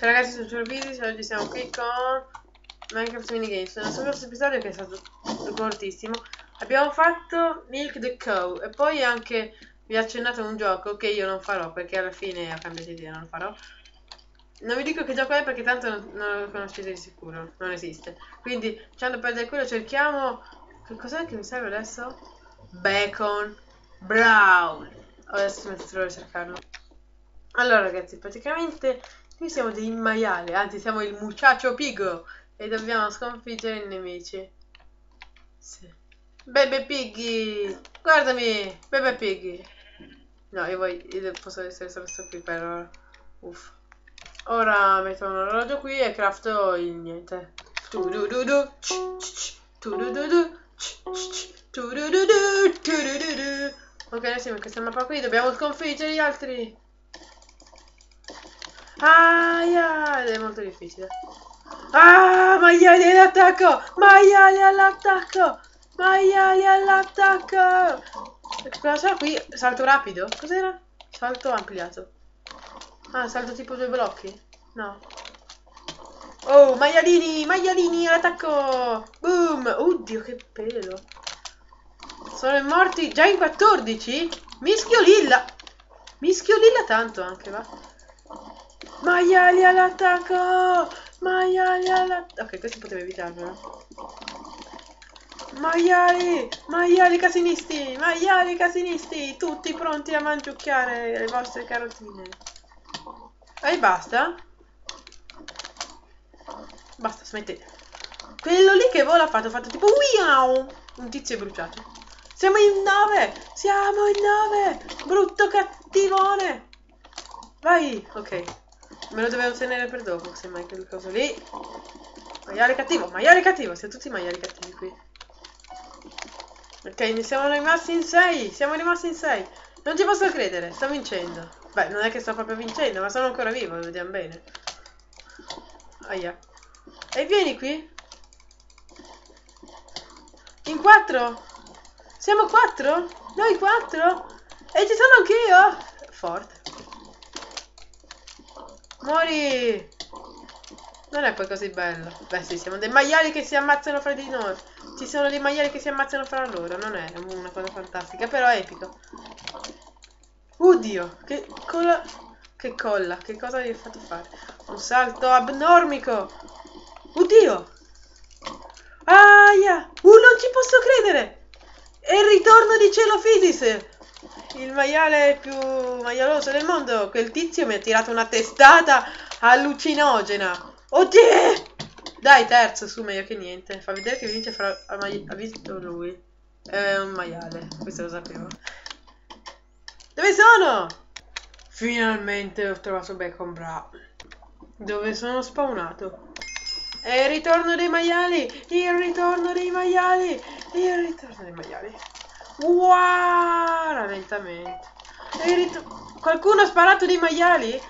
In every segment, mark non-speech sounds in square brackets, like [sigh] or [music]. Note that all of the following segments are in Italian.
Ciao ragazzi, sono Ciorpisi, oggi siamo qui con Minecraft Minigames. Nel scorso episodio, che è stato cortissimo, abbiamo fatto Milk the Cow e poi anche vi ho accennato un gioco che io non farò perché alla fine ho cambiato idea, non lo farò. Non vi dico che gioco è perché tanto non, non lo conoscete di sicuro, non esiste. Quindi, lasciando perdere quello, cerchiamo... Che cos'è che mi serve adesso? Bacon Brown. Adesso mi metto a cercarlo. Allora ragazzi, praticamente Qui siamo dei maiali, anzi siamo il muchacho pigo e dobbiamo sconfiggere i nemici. Sì. Bebe Piggy! Guardami! Bebe Piggy! No, io, voglio, io posso essere sempre qui per ora. Uff. Ora metto un orologio qui e crafto il niente. Tu du du du. Tu du du du. Tu du du du. Tu du du du. Ok, adesso in questa mappa qui dobbiamo sconfiggere gli altri. Aia, è molto difficile. Ah, maiali all'attacco! Maiali all'attacco! Maiali all'attacco! Cosa qui? Salto rapido? Cos'era? Salto ampliato. Ah, salto tipo due blocchi? No. Oh, maialini! Maialini all'attacco! Boom! Oddio, che pelo! Sono morti già in 14? Mischio lilla! Mischio lilla tanto anche, va? Maiali all'attacco! Maiali all'attacco! Ok, questo potevo evitarlo. Maiali! Maiali casinisti! Maiali casinisti! Tutti pronti a mangiucchiare le vostre carotine. E basta? Basta, smettete. Quello lì che vola ha fatto, ha fatto tipo wow! Un tizio è bruciato. Siamo in nove! Siamo in nove! Brutto cattivone! Vai! Ok. Me lo dovevo tenere per dopo, semmai quel coso lì. Maiale cattivo, maiale cattivo, siamo tutti maiali cattivi qui. Ok, ne siamo rimasti in 6, siamo rimasti in 6. Non ci posso credere, sto vincendo. Beh, non è che sto proprio vincendo, ma sono ancora vivo, vediamo bene. Aia. E vieni qui. In 4? Siamo 4? Noi 4? E ci sono anch'io? Forte. Mori! Non è poi così bello. Beh sì, siamo dei maiali che si ammazzano fra di noi. Ci sono dei maiali che si ammazzano fra loro. Non è una cosa fantastica, però è epico. Oddio, che colla... Che colla, che cosa gli hai fatto fare? Un salto abnormico. Oddio! Aia! Uh, non ci posso credere! È il ritorno di Cielo Physis! Il maiale più maialoso del mondo. Quel tizio mi ha tirato una testata allucinogena. Oddio! Dai, terzo, su, meglio che niente. Fa vedere che vince fra... Ha, ha visto lui. È un maiale, questo lo sapevo. Dove sono? Finalmente ho trovato Bacon Bra. Dove sono spawnato? È il ritorno dei maiali! Il ritorno dei maiali! Il ritorno dei maiali! Wow, lentamente. Qualcuno ha sparato dei maiali?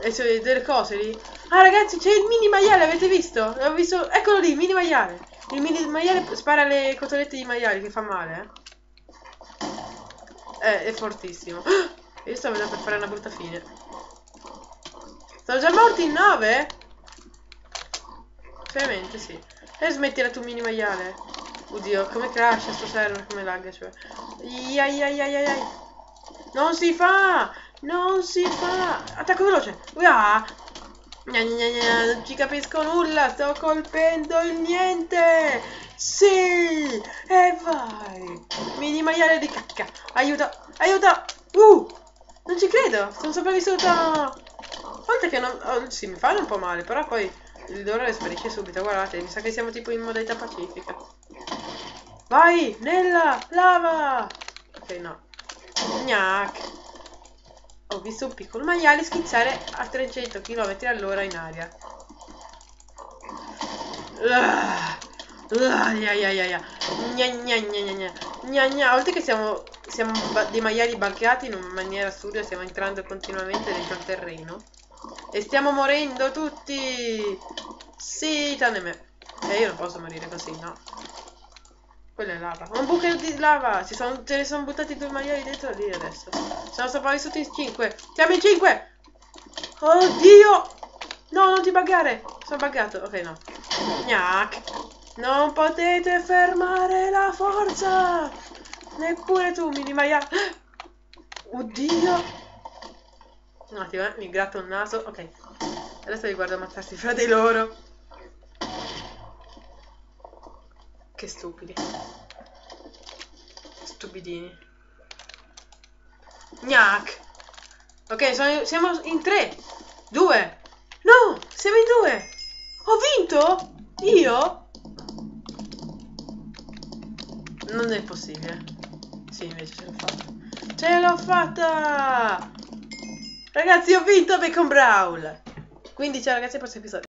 E cioè, delle cose lì? Ah ragazzi c'è il mini maiale, avete visto? Visto... Eccolo lì, mini maiale. Il mini maiale spara le cotolette di maiali che fa male, eh. Eh, è fortissimo. [gasps] Io sto vedendo per fare una brutta fine. Sono già morti in nove? Veramente sì. E smettila tu mini maiale. Oddio, come crash sto server, come lagga, cioè. Iai, ai, ai, ai, Non si fa! Non si fa! Attacco veloce! Uah! Gna, gna, gna, non ci capisco nulla, sto colpendo il niente! Sì! E vai! Mini maiale di cacca! Aiuta! Aiuta! Uh! Non ci credo! Sono sopravvissuta! A volte che non... Oh, sì, mi fanno un po' male, però poi il dolore sparisce subito, guardate, mi sa che siamo tipo in modalità pacifica. Vai, nella lava! Ok, no. Gnac. Ho visto un piccolo maiale schizzare a 300 km all'ora in aria. Oltre che siamo, siamo dei maiali buggati in maniera assurda, stiamo entrando continuamente dentro il terreno. E stiamo morendo tutti! Sì, tranne me. E eh, io non posso morire così, no. Quella è lava. Un buco di lava! Ci sono, ce ne sono buttati due maiali dentro lì adesso. Sono sopravvissuti in 5. Siamo in 5! Oddio! No, non ti buggare! Sono buggato. Ok, no. Gnac. Non potete fermare la forza! Neppure tu, mini Maya. [gasps] Oddio! Un attimo, eh. Mi gratto il naso. Ok. Adesso li guardo ammazzarsi fra di loro. Che stupidi. Stupidini. Gnac. Ok, sono- siamo in tre. Due. No, siamo in due. Ho vinto? Io? Non è possibile. Sì, invece ce l'ho fatta. Ce l'ho fatta! Ragazzi, ho vinto Bacon Brawl! Quindi ciao ragazzi, al prossimo episodio.